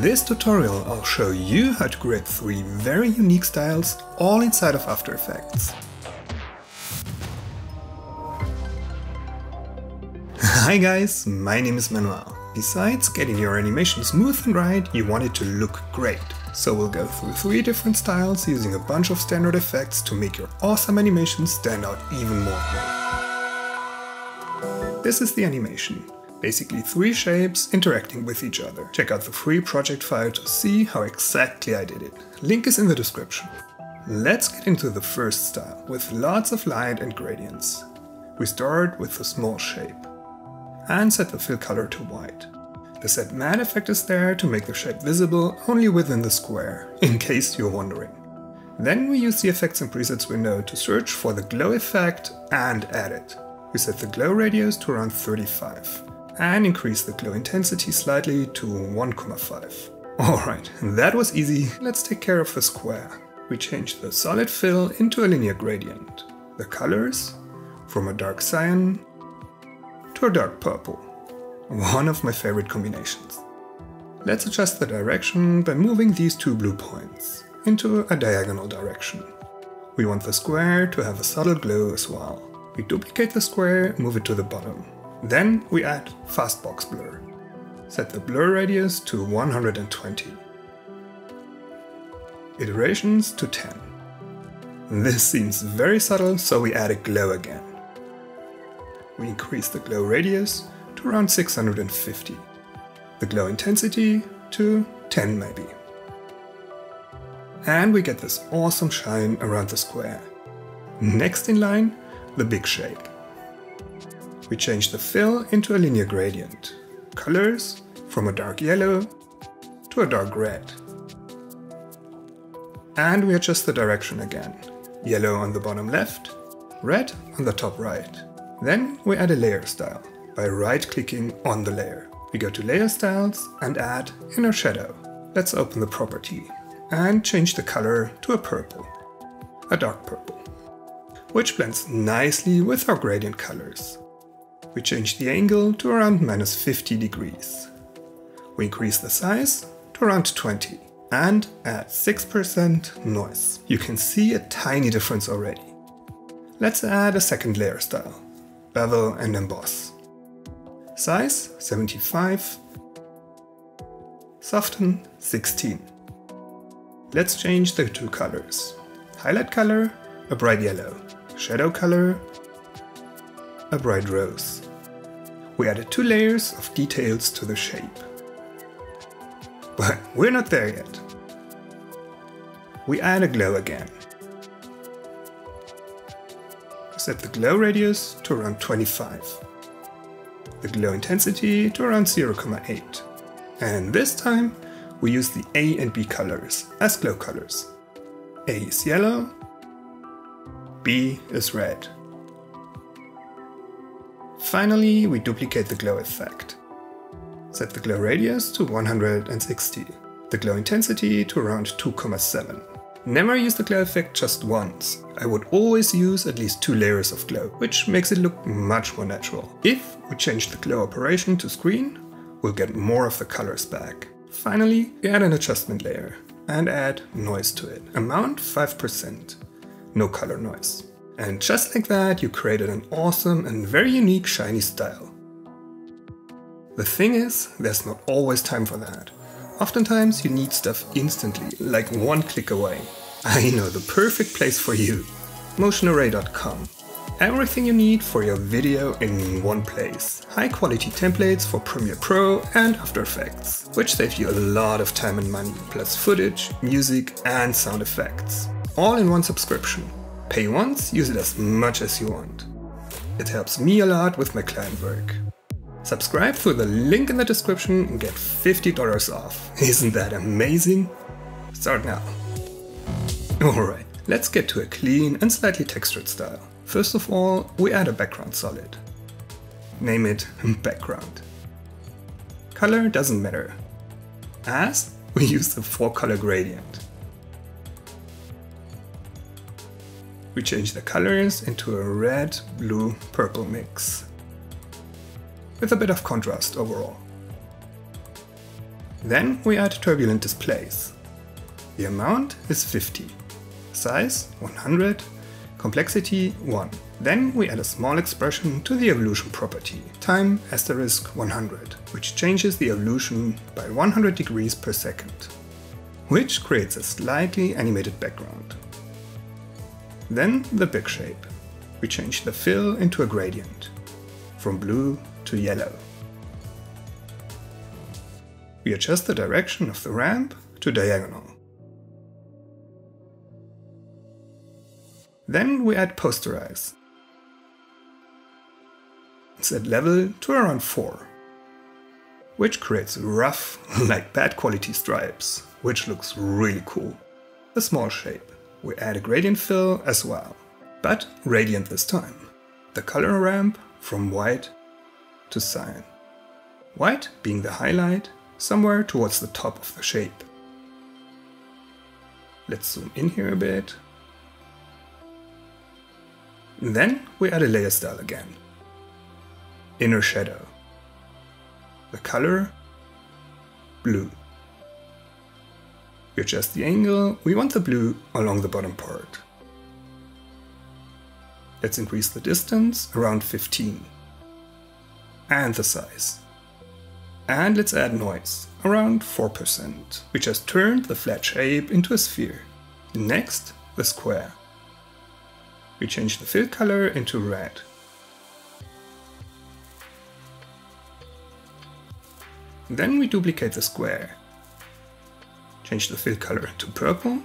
In this tutorial I'll show you how to create three very unique styles all inside of After Effects. Hi guys, my name is Manuel. Besides getting your animation smooth and right, you want it to look great. So we'll go through three different styles using a bunch of standard effects to make your awesome animation stand out even more. This is the animation. Basically three shapes interacting with each other. Check out the free project file to see how exactly I did it. Link is in the description. Let's get into the first style, with lots of light and gradients. We start with a small shape and set the fill color to white. The set matte effect is there to make the shape visible only within the square, in case you're wondering. Then we use the effects and presets window to search for the glow effect and add it. We set the glow radius to around 35 and increase the glow intensity slightly to 1,5. Alright, that was easy, let's take care of the square. We change the solid fill into a linear gradient. The colors from a dark cyan to a dark purple. One of my favorite combinations. Let's adjust the direction by moving these two blue points into a diagonal direction. We want the square to have a subtle glow as well. We duplicate the square, move it to the bottom. Then we add fast box blur. Set the blur radius to 120. Iterations to 10. This seems very subtle, so we add a glow again. We increase the glow radius to around 650. The glow intensity to 10 maybe. And we get this awesome shine around the square. Next in line, the big shake we change the fill into a linear gradient. Colors from a dark yellow to a dark red. And we adjust the direction again. Yellow on the bottom left, red on the top right. Then we add a layer style by right clicking on the layer. We go to layer styles and add inner shadow. Let's open the property and change the color to a purple, a dark purple, which blends nicely with our gradient colors. We change the angle to around minus 50 degrees. We increase the size to around 20 and add 6% noise. You can see a tiny difference already. Let's add a second layer style, bevel and emboss. Size 75, soften 16. Let's change the two colors. Highlight color, a bright yellow. Shadow color, a bright rose. We added two layers of details to the shape. But we're not there yet. We add a glow again. Set the glow radius to around 25. The glow intensity to around 0,8. And this time we use the A and B colors as glow colors. A is yellow, B is red. Finally, we duplicate the glow effect. Set the glow radius to 160, the glow intensity to around 2,7. Never use the glow effect just once. I would always use at least two layers of glow, which makes it look much more natural. If we change the glow operation to screen, we'll get more of the colors back. Finally, we add an adjustment layer and add noise to it. Amount 5%. No color noise. And just like that, you created an awesome and very unique shiny style. The thing is, there's not always time for that. Oftentimes you need stuff instantly, like one click away. I know the perfect place for you. MotionArray.com. Everything you need for your video in one place. High quality templates for Premiere Pro and After Effects, which save you a lot of time and money, plus footage, music and sound effects. All in one subscription. Pay once, use it as much as you want. It helps me a lot with my client work. Subscribe through the link in the description and get $50 off. Isn't that amazing? Start now. Alright, let's get to a clean and slightly textured style. First of all, we add a background solid. Name it background. Color doesn't matter, as we use the 4 color gradient. We change the colors into a red, blue, purple mix. With a bit of contrast overall. Then we add turbulent displace. The amount is 50, size 100, complexity 1. Then we add a small expression to the evolution property, time asterisk 100, which changes the evolution by 100 degrees per second, which creates a slightly animated background. Then the big shape. We change the fill into a gradient, from blue to yellow. We adjust the direction of the ramp to diagonal. Then we add posterize. Set level to around 4, which creates rough, like bad quality stripes, which looks really cool. A small shape. We add a gradient fill as well, but radiant this time. The color ramp from white to cyan. White being the highlight, somewhere towards the top of the shape. Let's zoom in here a bit then we add a layer style again. Inner shadow. The color, blue. We adjust the angle, we want the blue along the bottom part. Let's increase the distance around 15. And the size. And let's add noise, around 4%. We just turned the flat shape into a sphere. Next, the square we change the fill color into red. Then we duplicate the square. Change the fill color to purple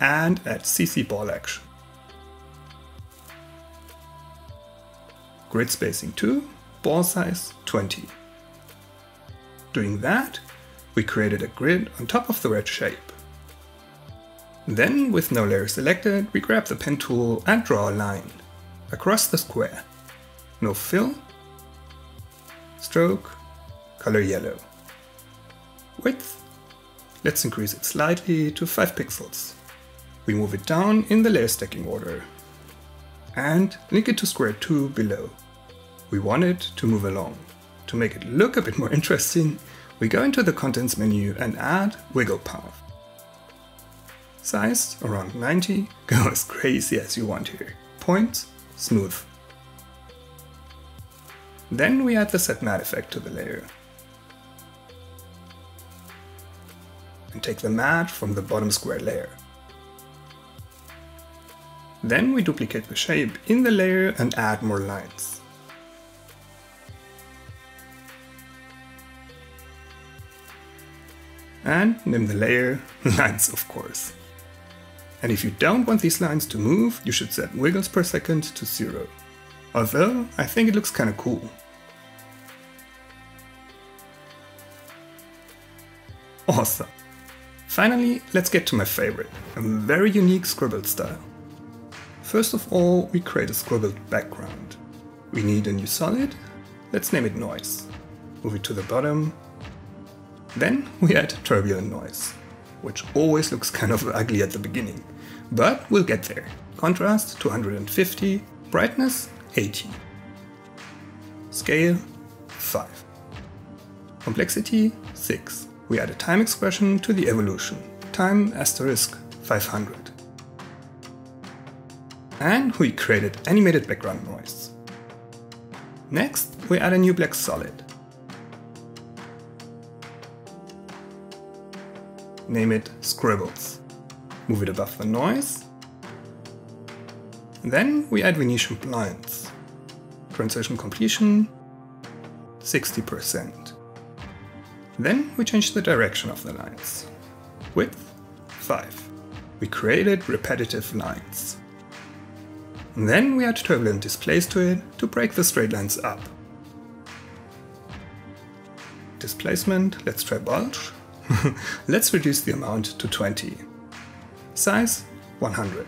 and add CC ball action. Grid spacing 2, ball size 20. Doing that, we created a grid on top of the red shape. Then, with no layer selected, we grab the pen tool and draw a line across the square. No fill, stroke, color yellow. Width, let's increase it slightly to 5 pixels. We move it down in the layer stacking order and link it to square 2 below. We want it to move along. To make it look a bit more interesting, we go into the contents menu and add wiggle path. Size around 90, go as crazy as you want here. Points, smooth. Then we add the set matte effect to the layer. And take the matte from the bottom square layer. Then we duplicate the shape in the layer and add more lines. And name the layer lines of course. And if you don't want these lines to move, you should set wiggles per second to zero. Although, I think it looks kinda cool. Awesome. Finally, let's get to my favorite, a very unique scribbled style. First of all, we create a scribbled background. We need a new solid, let's name it noise. Move it to the bottom. Then we add turbulent noise which always looks kind of ugly at the beginning. But we'll get there. Contrast 250, brightness 80. Scale 5. Complexity 6. We add a time expression to the evolution. Time asterisk 500. And we created animated background noise. Next, we add a new black solid. name it Scribbles. Move it above the noise. Then we add Venetian blinds. Transition completion 60%. Then we change the direction of the lines. Width 5. We created repetitive lines. Then we add turbulent displace to it to break the straight lines up. Displacement, let's try bulge. Let's reduce the amount to 20. Size 100.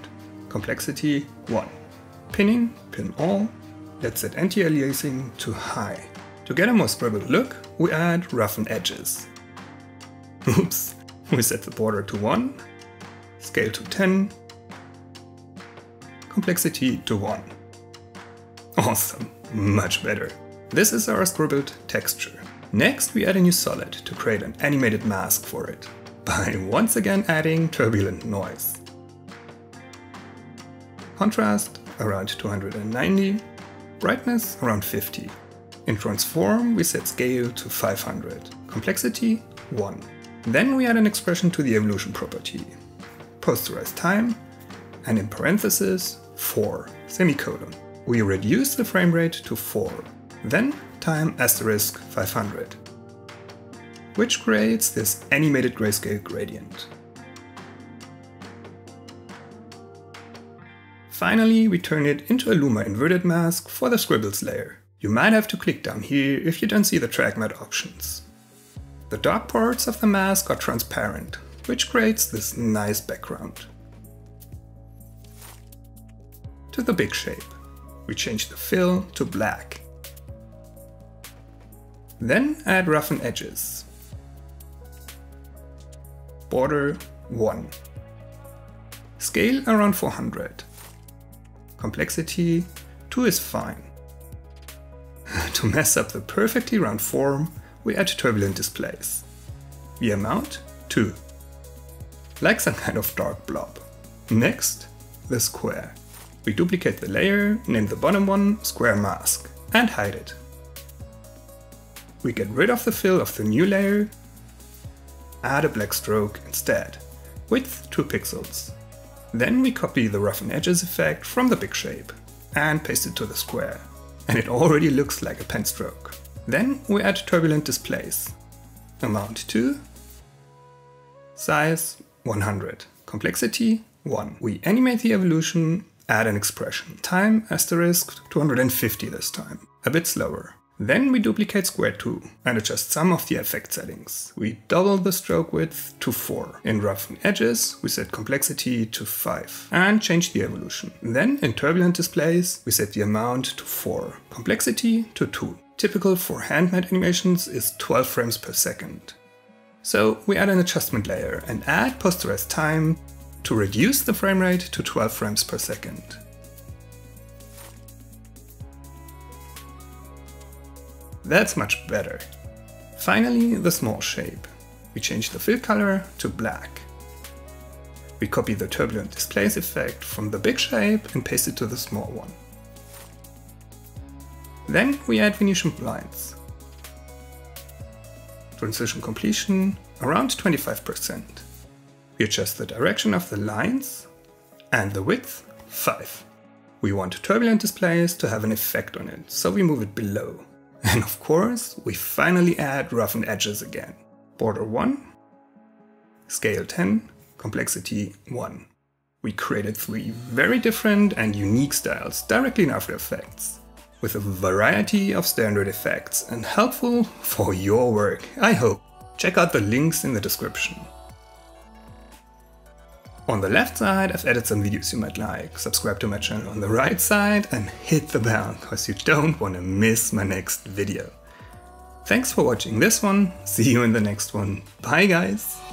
Complexity 1. Pinning, pin all. Let's set anti-aliasing to high. To get a more scribbled look, we add roughened edges. Oops, we set the border to 1, scale to 10, complexity to 1. Awesome, much better. This is our scribbled texture. Next we add a new solid to create an animated mask for it, by once again adding turbulent noise. Contrast around 290, brightness around 50. In transform we set scale to 500, complexity 1. Then we add an expression to the evolution property, posterize time, and in parentheses 4, semicolon. We reduce the frame rate to 4, then time asterisk 500, which creates this animated grayscale gradient. Finally, we turn it into a Luma inverted mask for the scribbles layer. You might have to click down here if you don't see the track matte options. The dark parts of the mask are transparent, which creates this nice background. To the big shape, we change the fill to black. Then add roughen edges. Border 1. Scale around 400. Complexity 2 is fine. To mess up the perfectly round form, we add turbulent displace. The amount 2. Like some kind of dark blob. Next, the square. We duplicate the layer, name the bottom one square mask, and hide it. We get rid of the fill of the new layer, add a black stroke instead, width 2 pixels. Then we copy the roughen edges effect from the big shape and paste it to the square. And it already looks like a pen stroke. Then we add turbulent displace. Amount 2, size 100, complexity 1. We animate the evolution, add an expression. Time asterisk 250 this time, a bit slower. Then we duplicate square 2 and adjust some of the effect settings. We double the stroke width to 4. In roughen edges, we set complexity to 5 and change the evolution. Then in turbulent displace, we set the amount to 4, complexity to 2. Typical for handmade animations is 12 frames per second. So we add an adjustment layer and add posterized time to reduce the frame rate to 12 frames per second. That's much better. Finally, the small shape. We change the fill color to black. We copy the turbulent displace effect from the big shape and paste it to the small one. Then we add Venetian blinds. Transition completion around 25%. We adjust the direction of the lines and the width 5. We want turbulent displace to have an effect on it, so we move it below. And of course, we finally add roughened edges again. Border 1, scale 10, complexity 1. We created three very different and unique styles directly in After Effects, with a variety of standard effects and helpful for your work, I hope. Check out the links in the description. On the left side, I've added some videos you might like. Subscribe to my channel on the right side and hit the bell, cause you don't want to miss my next video. Thanks for watching this one, see you in the next one. Bye guys!